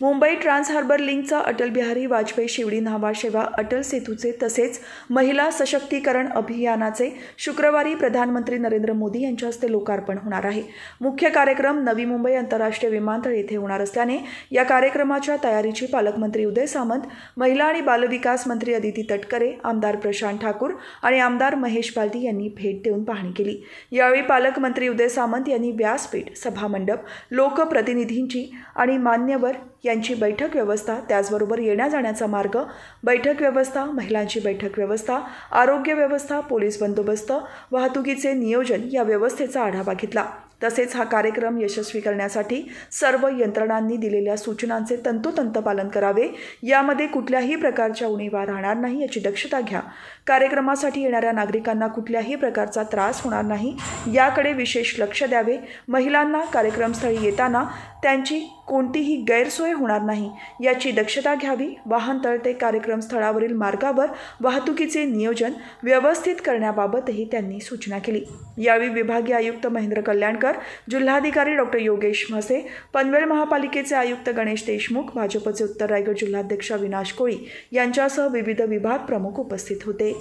Mumbai trans harbour लिंकचा अटल बिहारी वाजपेयी शिवडी न्हावा सेवा अटल सेतूचे तसेच महिला सशक्तीकरण अभियानाचे शुक्रवारी प्रधानमंत्री नरेंद्र मोदी यांच्या हस्ते लोकार्पण होणार आहे. मुख्य कार्यक्रम नवी मुंबई आंतरराष्ट्रीय विमानतळ येथे होणार असल्याने या कार्यक्रमाच्या तयारीची पालकमंत्री उदय सामंत महिला आणि बालविकास मंत्री अदिती तटकरे आमदार प्रशांत ठाकूर आणि आमदार महेश बालदी यांनी भेट देऊन पाहणी केली. यावेळी पालकमंत्री उदय सामंत यांनी व्यासपीठ सभामंडप लोकप्रतिनिधींची आणि मान्यवर यांची बैठक व्यवस्था त्याचबरोबर येण्या जाण्याचा मार्ग बैठक व्यवस्था महिलांची बैठक व्यवस्था आरोग्य व्यवस्था पोलीस बंदोबस्त वाहतुकीचे नियोजन या व्यवस्थेचा आढावा घेतला. तसेच हा कार्यक्रम यशस्वी करण्यासाठी सर्व यंत्रणांनी दिलेल्या सूचनांचे तंतोतंत पालन करावे. यामध्ये कुठल्याही प्रकारच्या उणीवा राहणार नाही याची दक्षता घ्या. कार्यक्रमासाठी येणाऱ्या नागरिकांना कुठल्याही प्रकारचा त्रास होणार नाही. याकडे विशेष लक्ष द्यावे. महिलांना कार्यक्रमस्थळी येताना त्यांची कोणतीही गैरसोय होणार नाही याची दक्षता घ्यावी. वाहनतळ ते कार्यक्रम स्थळावरील मार्गावर वाहतुकीचे नियोजन व्यवस्थित करण्याबाबतही त्यांनी सूचना केली. यावेळी विभागीय आयुक्त महेंद्र कल्याणकर जिल्हाधिकारी डॉक्टर योगेश म्हसे पनवेल महापालिकेचे आयुक्त गणेश देशमुख भाजपचे उत्तर रायगड जिल्हाध्यक्ष अविनाश कोळी यांच्यासह विविध विभाग प्रमुख उपस्थित होते.